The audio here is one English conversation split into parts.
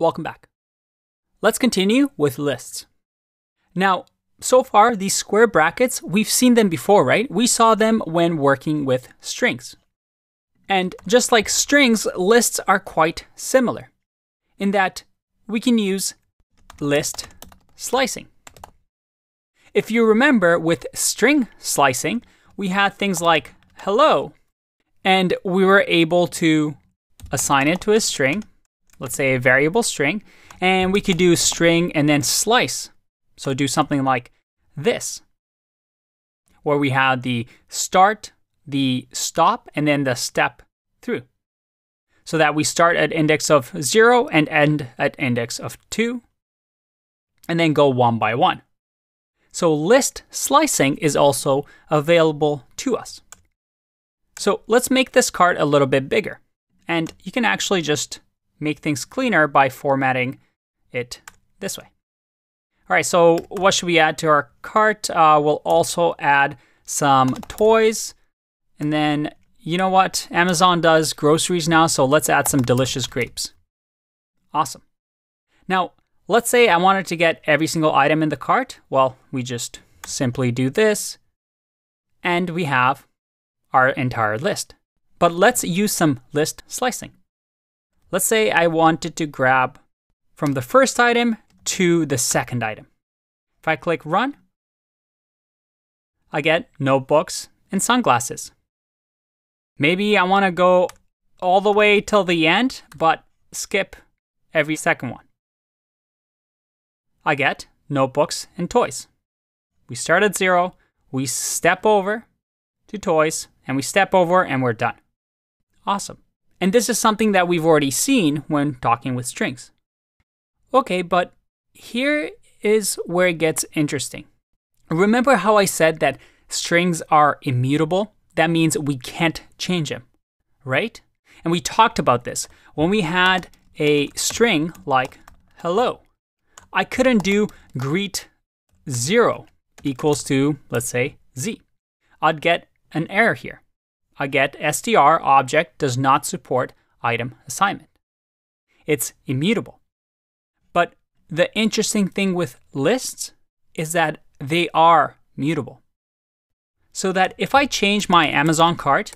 Welcome back. Let's continue with lists. Now, so far, these square brackets, we've seen them before, right? We saw them when working with strings. And just like strings, lists are quite similar in that we can use list slicing. If you remember with string slicing, we had things like hello, and we were able to assign it to a string, let's say a variable string, and we could do string and then slice. So do something like this, where we have the start, the stop, and then the step through. So that we start at index of 0 and end at index of 2, and then go one by one. So list slicing is also available to us. So let's make this card a little bit bigger. And you can actually just make things cleaner by formatting it this way. All right, so what should we add to our cart? Uh, we'll also add some toys. And then, you know what? Amazon does groceries now, so let's add some delicious grapes. Awesome. Now, let's say I wanted to get every single item in the cart. Well, we just simply do this, and we have our entire list. But let's use some list slicing. Let's say I wanted to grab from the first item to the second item. If I click run, I get notebooks and sunglasses. Maybe I want to go all the way till the end, but skip every second one. I get notebooks and toys. We start at zero, we step over to toys, and we step over and we're done. Awesome. And this is something that we've already seen when talking with strings. Okay, but here is where it gets interesting. Remember how I said that strings are immutable? That means we can't change them, right? And we talked about this when we had a string like hello. I couldn't do greet zero equals to, let's say, z. I'd get an error here. I get str object does not support item assignment. It's immutable. But the interesting thing with lists is that they are mutable. So that if I change my Amazon cart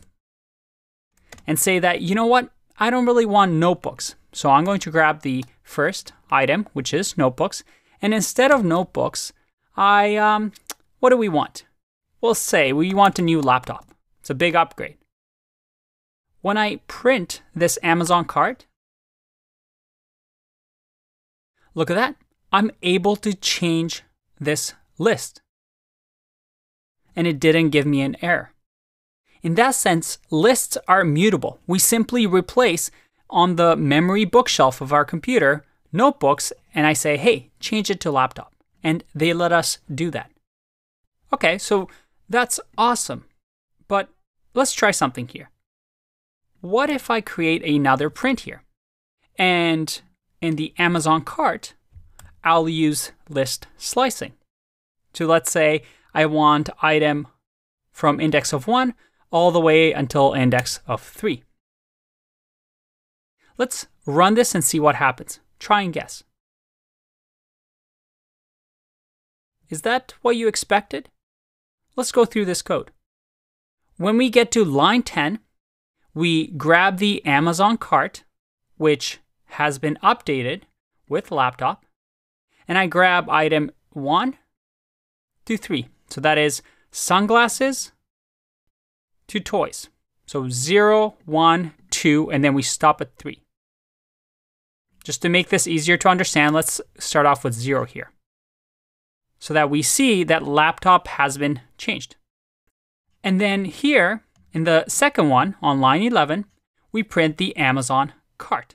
and say that, you know what, I don't really want notebooks. So I'm going to grab the first item, which is notebooks. And instead of notebooks, I, um, what do we want? We'll say we want a new laptop. It's a big upgrade. When I print this Amazon cart, look at that. I'm able to change this list. And it didn't give me an error. In that sense, lists are mutable. We simply replace on the memory bookshelf of our computer notebooks, and I say, hey, change it to laptop. And they let us do that. Okay, so that's awesome. But let's try something here. What if I create another print here? And in the Amazon cart, I'll use list slicing. So let's say I want item from index of 1 all the way until index of 3. Let's run this and see what happens. Try and guess. Is that what you expected? Let's go through this code. When we get to line 10, we grab the Amazon cart, which has been updated with laptop, and I grab item 1 to 3. So that is sunglasses to toys. So 0, 1, 2, and then we stop at 3. Just to make this easier to understand, let's start off with 0 here so that we see that laptop has been changed. And then here in the second one on line 11, we print the Amazon cart.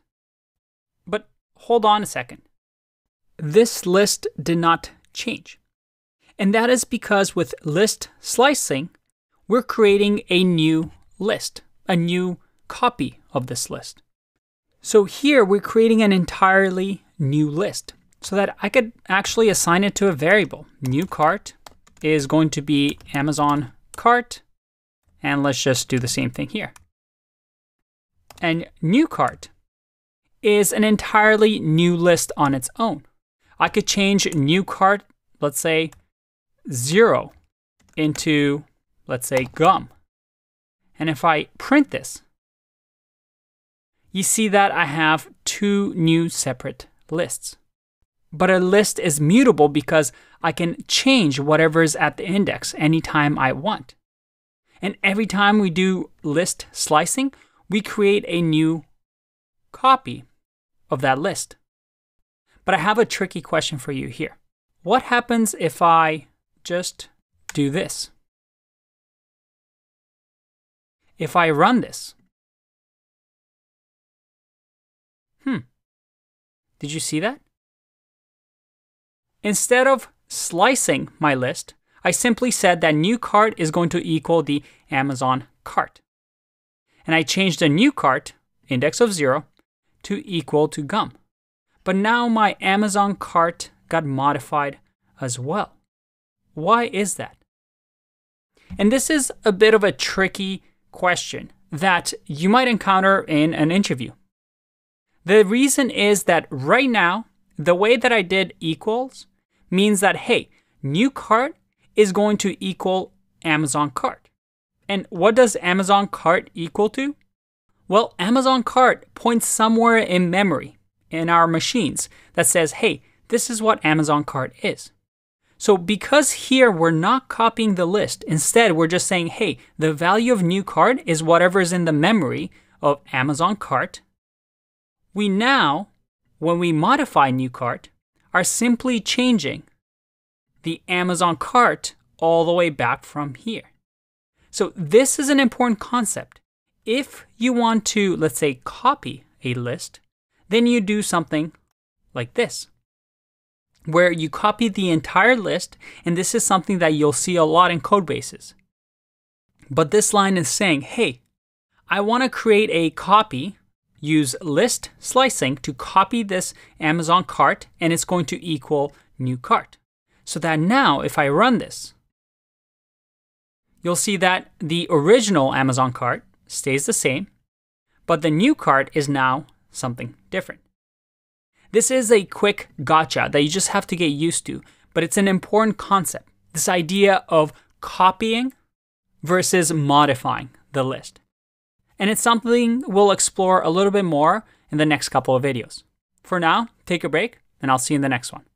But hold on a second. This list did not change. And that is because with list slicing, we're creating a new list, a new copy of this list. So here we're creating an entirely new list so that I could actually assign it to a variable. New cart is going to be Amazon cart. And let's just do the same thing here. And new cart is an entirely new list on its own. I could change new cart, let's say zero, into, let's say, gum. And if I print this, you see that I have two new separate lists. But a list is mutable because I can change whatever is at the index anytime I want. And every time we do list slicing, we create a new copy of that list. But I have a tricky question for you here. What happens if I just do this? If I run this, hmm, did you see that? Instead of slicing my list, I simply said that new cart is going to equal the Amazon cart. And I changed the new cart, index of zero, to equal to gum. But now my Amazon cart got modified as well. Why is that? And this is a bit of a tricky question that you might encounter in an interview. The reason is that right now, the way that I did equals means that, hey, new cart is going to equal Amazon cart. And what does Amazon cart equal to? Well, Amazon cart points somewhere in memory in our machines that says, hey, this is what Amazon cart is. So because here we're not copying the list, instead we're just saying, hey, the value of new cart is whatever is in the memory of Amazon cart. We now, when we modify new cart, are simply changing the Amazon cart all the way back from here. So this is an important concept. If you want to, let's say, copy a list, then you do something like this where you copy the entire list, and this is something that you'll see a lot in code bases. But this line is saying, hey, I want to create a copy, use list slicing to copy this Amazon cart, and it's going to equal new cart. So that now, if I run this, you'll see that the original Amazon cart stays the same, but the new cart is now something different. This is a quick gotcha that you just have to get used to, but it's an important concept. This idea of copying versus modifying the list. And it's something we'll explore a little bit more in the next couple of videos. For now, take a break, and I'll see you in the next one.